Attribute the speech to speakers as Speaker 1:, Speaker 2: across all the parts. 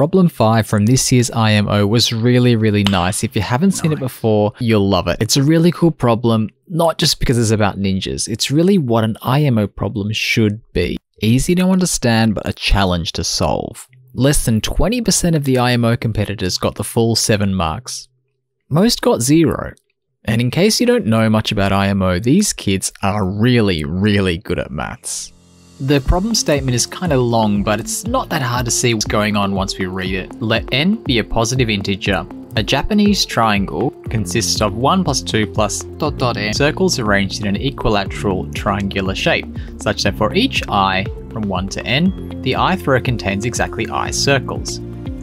Speaker 1: problem 5 from this year's IMO was really, really nice. If you haven't seen it before, you'll love it. It's a really cool problem, not just because it's about ninjas, it's really what an IMO problem should be. Easy to understand, but a challenge to solve. Less than 20% of the IMO competitors got the full 7 marks. Most got 0. And in case you don't know much about IMO, these kids are really, really good at maths. The problem statement is kind of long, but it's not that hard to see what's going on once we read it. Let n be a positive integer. A Japanese triangle consists of 1 plus 2 plus dot dot n circles arranged in an equilateral triangular shape, such that for each i from 1 to n, the ith row contains exactly i circles,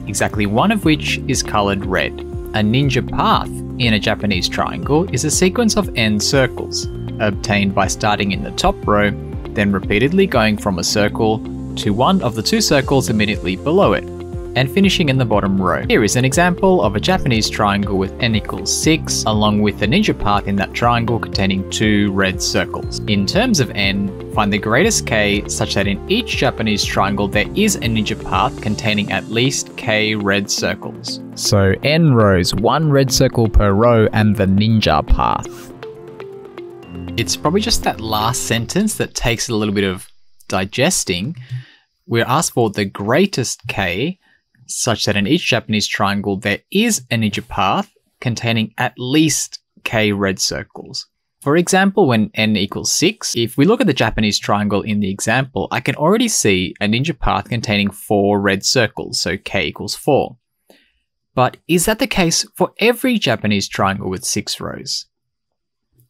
Speaker 1: exactly one of which is coloured red. A ninja path in a Japanese triangle is a sequence of n circles, obtained by starting in the top row then repeatedly going from a circle to one of the two circles immediately below it, and finishing in the bottom row. Here is an example of a Japanese triangle with n equals 6, along with a ninja path in that triangle containing two red circles. In terms of n, find the greatest k such that in each Japanese triangle there is a ninja path containing at least k red circles. So n rows, one red circle per row and the ninja path. It's probably just that last sentence that takes a little bit of digesting. We're asked for the greatest k, such that in each Japanese triangle there is a ninja path containing at least k red circles. For example, when n equals 6, if we look at the Japanese triangle in the example, I can already see a ninja path containing 4 red circles, so k equals 4. But is that the case for every Japanese triangle with 6 rows?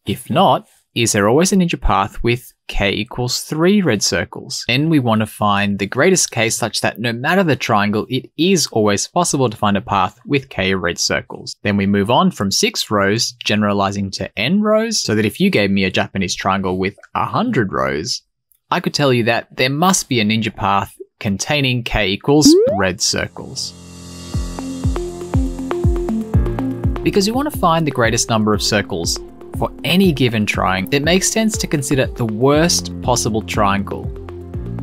Speaker 1: If not, is there always a ninja path with k equals 3 red circles. Then we want to find the greatest k such that no matter the triangle, it is always possible to find a path with k red circles. Then we move on from 6 rows, generalizing to n rows, so that if you gave me a Japanese triangle with 100 rows, I could tell you that there must be a ninja path containing k equals red circles. Because you want to find the greatest number of circles for any given triangle, it makes sense to consider the worst possible triangle.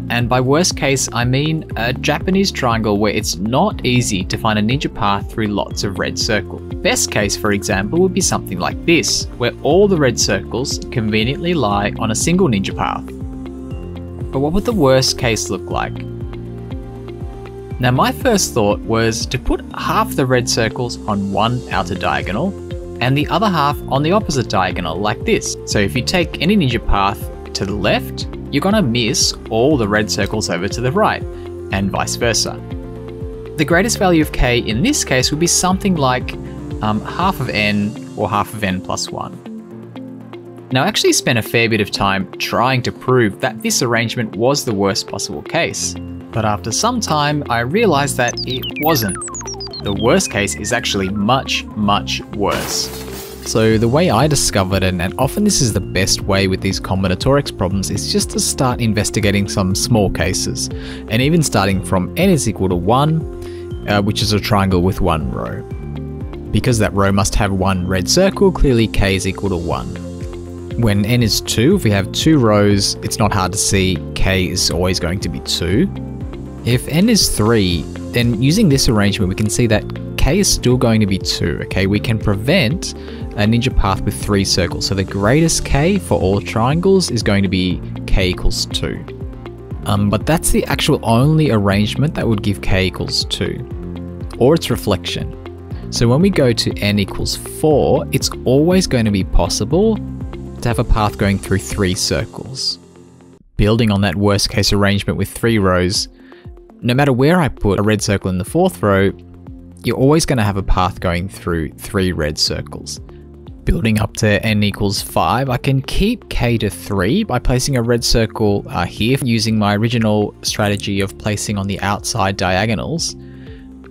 Speaker 1: And by worst case, I mean a Japanese triangle where it's not easy to find a ninja path through lots of red circles. Best case, for example, would be something like this, where all the red circles conveniently lie on a single ninja path. But what would the worst case look like? Now my first thought was to put half the red circles on one outer diagonal and the other half on the opposite diagonal like this. So if you take any ninja path to the left, you're gonna miss all the red circles over to the right, and vice versa. The greatest value of k in this case would be something like um, half of n or half of n plus 1. Now I actually spent a fair bit of time trying to prove that this arrangement was the worst possible case, but after some time I realized that it wasn't. The worst case is actually much, much worse. So the way I discovered it, and often this is the best way with these combinatorics problems, is just to start investigating some small cases, and even starting from n is equal to 1, uh, which is a triangle with one row. Because that row must have one red circle, clearly k is equal to 1. When n is 2, if we have two rows, it's not hard to see k is always going to be 2. If n is 3, then using this arrangement, we can see that k is still going to be 2, okay? We can prevent a ninja path with 3 circles. So the greatest k for all triangles is going to be k equals 2. Um, but that's the actual only arrangement that would give k equals 2, or its reflection. So when we go to n equals 4, it's always going to be possible to have a path going through 3 circles. Building on that worst case arrangement with 3 rows, no matter where I put a red circle in the fourth row, you're always going to have a path going through three red circles. Building up to n equals 5, I can keep k to 3 by placing a red circle uh, here using my original strategy of placing on the outside diagonals,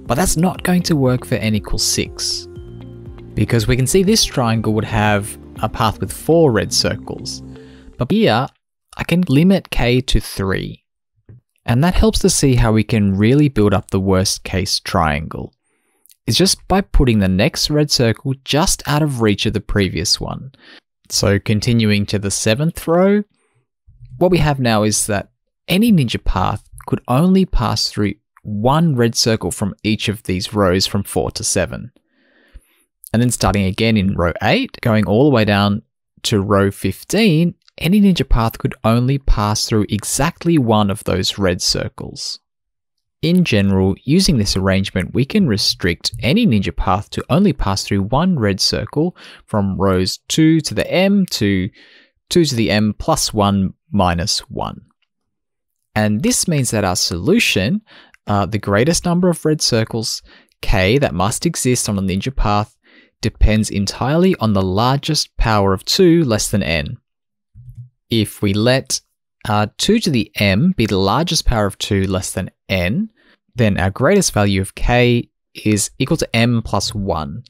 Speaker 1: but that's not going to work for n equals 6. Because we can see this triangle would have a path with 4 red circles, but here I can limit k to 3. And that helps to see how we can really build up the worst case triangle. It's just by putting the next red circle just out of reach of the previous one. So continuing to the seventh row, what we have now is that any ninja path could only pass through one red circle from each of these rows from 4 to 7. And then starting again in row 8, going all the way down to row 15, any ninja path could only pass through exactly one of those red circles. In general, using this arrangement, we can restrict any ninja path to only pass through one red circle from rows 2 to the m to 2 to the m plus 1 minus 1. And this means that our solution, uh, the greatest number of red circles, k, that must exist on a ninja path, depends entirely on the largest power of 2 less than n. If we let uh, 2 to the m be the largest power of 2 less than n, then our greatest value of k is equal to m plus 1.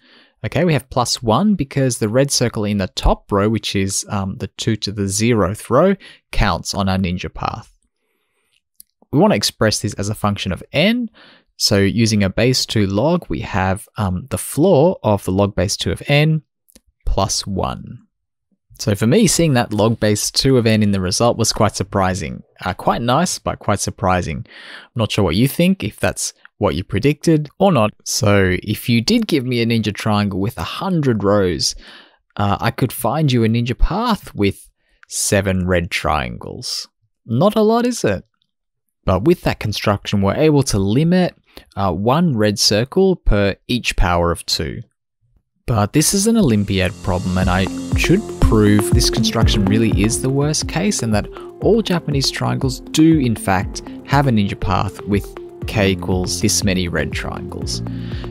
Speaker 1: Okay, we have plus 1 because the red circle in the top row, which is um, the 2 to the 0th row, counts on our ninja path. We want to express this as a function of n, so using a base 2 log, we have um, the floor of the log base 2 of n plus 1. So for me, seeing that log base 2 event in the result was quite surprising. Uh, quite nice, but quite surprising. I'm not sure what you think, if that's what you predicted or not. So if you did give me a ninja triangle with 100 rows, uh, I could find you a ninja path with 7 red triangles. Not a lot, is it? But with that construction, we're able to limit uh, one red circle per each power of two. But this is an Olympiad problem and I should prove this construction really is the worst case and that all Japanese triangles do in fact have a ninja path with k equals this many red triangles.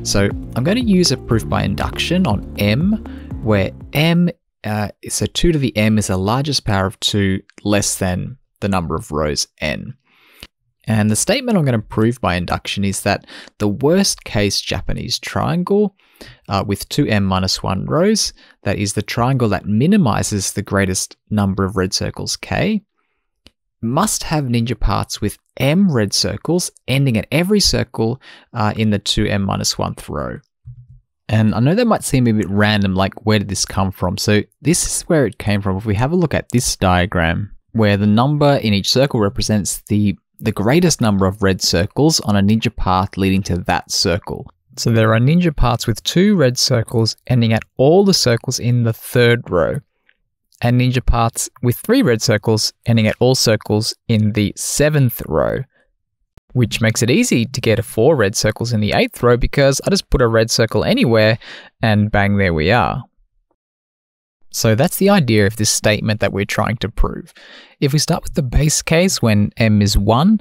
Speaker 1: So I'm going to use a proof by induction on m where m, uh, so 2 to the m is the largest power of 2 less than the number of rows n. And the statement I'm going to prove by induction is that the worst case Japanese triangle uh, with 2m minus 1 rows, that is the triangle that minimizes the greatest number of red circles k, must have ninja paths with m red circles ending at every circle uh, in the 2m minus 1th row. And I know that might seem a bit random, like where did this come from? So this is where it came from. If we have a look at this diagram, where the number in each circle represents the the greatest number of red circles on a ninja path leading to that circle. So there are ninja paths with two red circles ending at all the circles in the third row, and ninja paths with three red circles ending at all circles in the seventh row, which makes it easy to get four red circles in the eighth row because I just put a red circle anywhere and bang, there we are. So that's the idea of this statement that we're trying to prove. If we start with the base case when m is 1,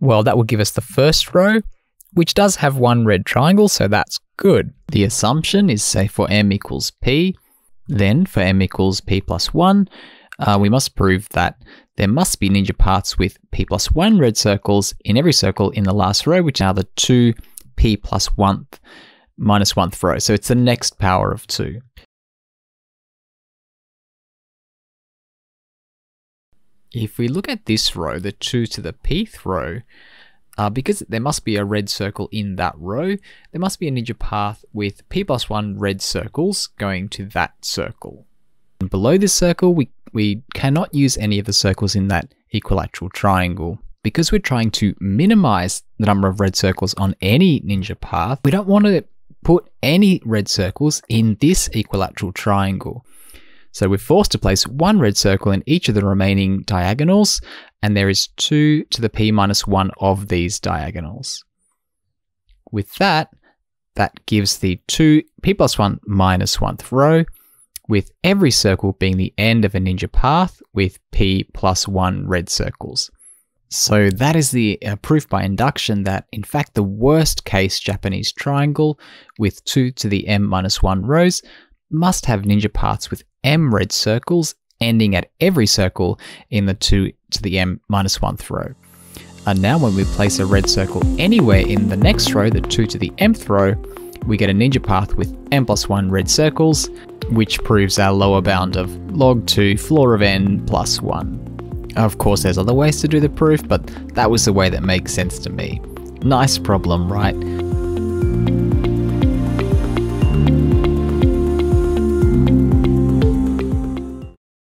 Speaker 1: well, that will give us the first row, which does have one red triangle, so that's good. The assumption is, say, for m equals p, then for m equals p plus 1, uh, we must prove that there must be ninja paths with p plus 1 red circles in every circle in the last row, which are the two p plus 1th minus 1th row. So it's the next power of 2. If we look at this row, the 2 to the pth row, uh, because there must be a red circle in that row, there must be a ninja path with p plus 1 red circles going to that circle. And below this circle, we, we cannot use any of the circles in that equilateral triangle. Because we're trying to minimize the number of red circles on any ninja path, we don't want to put any red circles in this equilateral triangle. So we're forced to place one red circle in each of the remaining diagonals, and there is 2 to the p minus 1 of these diagonals. With that, that gives the 2 p plus 1 minus 1th row, with every circle being the end of a ninja path with p plus 1 red circles. So that is the uh, proof by induction that in fact the worst case Japanese triangle with 2 to the m minus 1 rows must have ninja paths with m red circles ending at every circle in the 2 to the m minus 1th row. And now when we place a red circle anywhere in the next row, the 2 to the mth row, we get a ninja path with m plus 1 red circles, which proves our lower bound of log 2 floor of n plus 1. Of course, there's other ways to do the proof, but that was the way that makes sense to me. Nice problem, right?